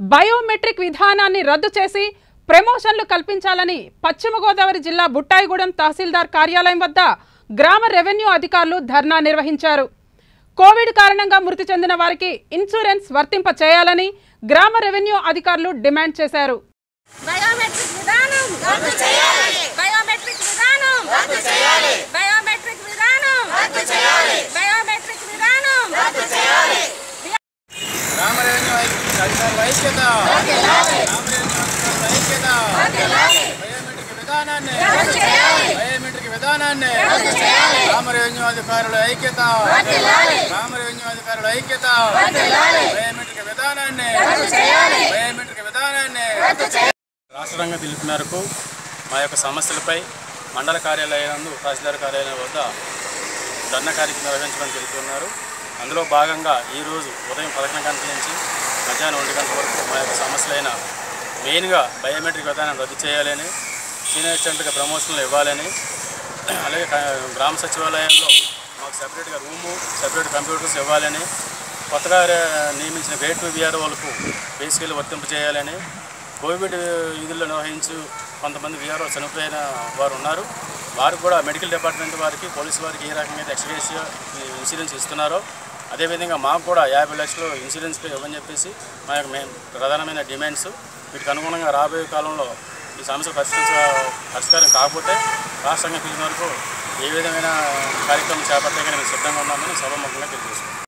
Biometric విధానాన్ని రద్దు చేసి ప్రమోషన్లు కల్పించాలని పశ్చిమ గోదావరి జిల్లా బుట్టాయిగూడెం తహసీల్దార్ కార్యాలయం వద్ద గ్రామ రెవెన్యూ అధికారులు ధర్నా నిర్వహించారు. కోవిడ్ కారణంగా మృతి చెందిన వారికి ఇన్సూరెన్స్ వర్తింప చేయాలని గ్రామ రెవెన్యూ అధికారులు డిమాండ్ చేశారు బయోమెట్రిక్ విధానం రద్దు చేయాలి బయోమెట్రిక్ విధానం రద్దు చేయాలి బయోమెట్రిక్ విధానం రద్దు చేయాలి బయోమెట్రిక్ విధానం రద్దు చేయాలి రామ రెవెన్యూ ఐక్య- అధికారుల ఐక్యత రామ ఐక్యత బయోమెట్రిక్ విధానాన్ని బయోమెట్రిక్ విధానాన్ని రామ రెవెన్యూ ఐక్యత రామ రెవెన్యూ అధికారుల ఐక్యత బయోమెట్రిక్ విధానాన్ని బయోమెట్రిక్ విధానాన్ని రాష్ట్రంగా రంగ మేరకు మా యొక్క సమస్యలపై మండల కార్యాలయంలో తహసీల్దార్ కార్యాలయం వద్ద ధర్నా కార్యక్రమం నిర్వహించడం జరుగుతున్నారు. అందులో భాగంగా ఈరోజు ఉదయం పదకొండు గంటల నుంచి మధ్యాహ్నం ఒంటి గంటల వరకు మా యొక్క సమస్యలైన మెయిన్గా బయోమెట్రిక్ విధానం రద్దు చేయాలని సీనియర్ అసిస్టెంట్గా ప్రమోషన్లు ఇవ్వాలని అలాగే గ్రామ సచివాలయంలో మాకు సెపరేట్గా రూము సెపరేట్ కంప్యూటర్స్ ఇవ్వాలని కొత్తగా నియమించిన గ్రేడ్ టూ బీఆర్ వాళ్ళకు బేసికల్ వర్తింపు చేయాలని కోవిడ్ విధుల్లో నిర్వహించు కొంతమంది వీఆర్ఓ చనిపోయిన వారు ఉన్నారు. వారికి కూడా మెడికల్ డిపార్ట్మెంట్ వారికి పోలీసు వారికి ఏ రకంగా అయితే ఇన్సూరెన్స్ ఇస్తున్నారో అదేవిధంగా మాకు కూడా యాభై లక్షలు ఇన్సూరెన్స్ ఇవ్వని చెప్పేసి మా యొక్క మెయిన్ ప్రధానమైన డిమాండ్స్ వీటికి అనుగుణంగా రాబోయే కాలంలో ఈ సమస్య పరిష్కరించ పరిష్కారం కాకపోతే రాష్ట్రంగా పిలిచిన వరకు ఏ విధమైన కార్యక్రమం చేపట్టగానే మేము సిద్ధంగా ఉన్నామని సభాముఖంగా తెలియజేస్తున్నాం.